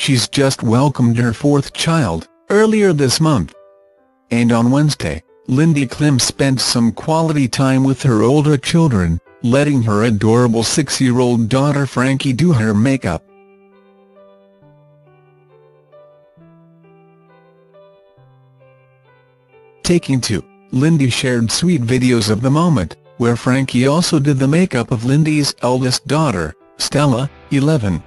she's just welcomed her fourth child, earlier this month. And on Wednesday, Lindy Klim spent some quality time with her older children, letting her adorable six-year-old daughter Frankie do her makeup. Taking to, Lindy shared sweet videos of the moment, where Frankie also did the makeup of Lindy's eldest daughter, Stella, 11.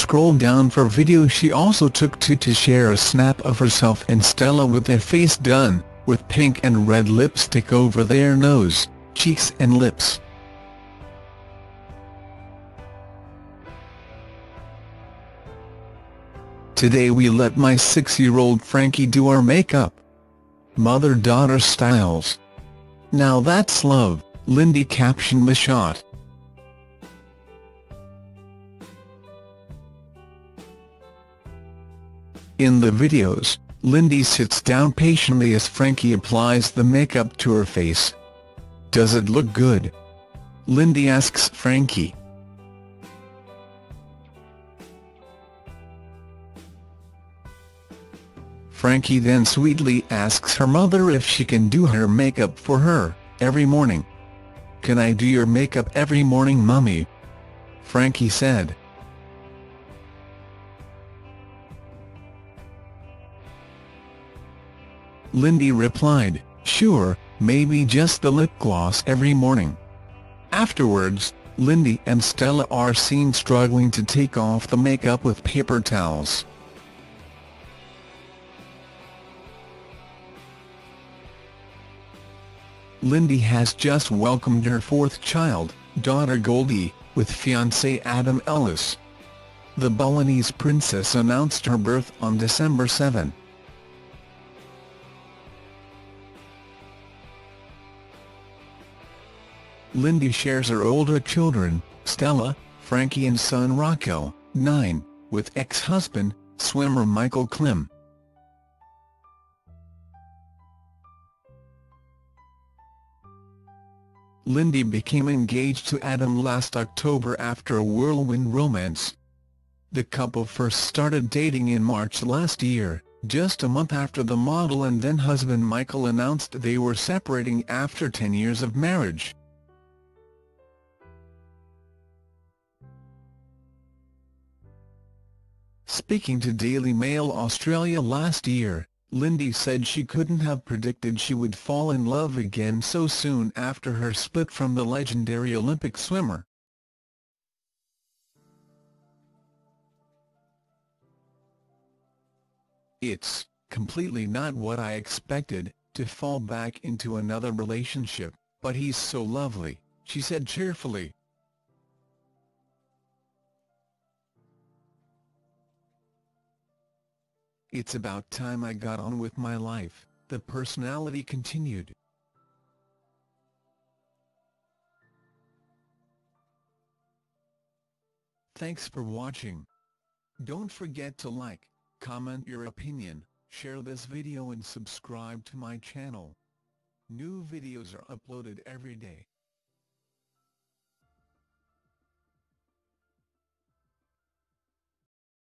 Scroll down for video she also took to to share a snap of herself and Stella with their face done, with pink and red lipstick over their nose, cheeks and lips. Today we let my six-year-old Frankie do our makeup. Mother-daughter styles. Now that's love, Lindy captioned the shot. In the videos, Lindy sits down patiently as Frankie applies the makeup to her face. Does it look good? Lindy asks Frankie. Frankie then sweetly asks her mother if she can do her makeup for her, every morning. Can I do your makeup every morning mummy? Frankie said. Lindy replied, sure, maybe just the lip gloss every morning. Afterwards, Lindy and Stella are seen struggling to take off the makeup with paper towels. Lindy has just welcomed her fourth child, daughter Goldie, with fiancé Adam Ellis. The Balinese princess announced her birth on December 7. Lindy shares her older children, Stella, Frankie and son Rocco, 9, with ex-husband, swimmer Michael Klim. Lindy became engaged to Adam last October after a whirlwind romance. The couple first started dating in March last year, just a month after the model and then husband Michael announced they were separating after 10 years of marriage. Speaking to Daily Mail Australia last year, Lindy said she couldn't have predicted she would fall in love again so soon after her split from the legendary Olympic swimmer. It's completely not what I expected, to fall back into another relationship, but he's so lovely, she said cheerfully. It's about time I got on with my life, the personality continued. Thanks for watching. Don't forget to like, comment your opinion, share this video and subscribe to my channel. New videos are uploaded every day.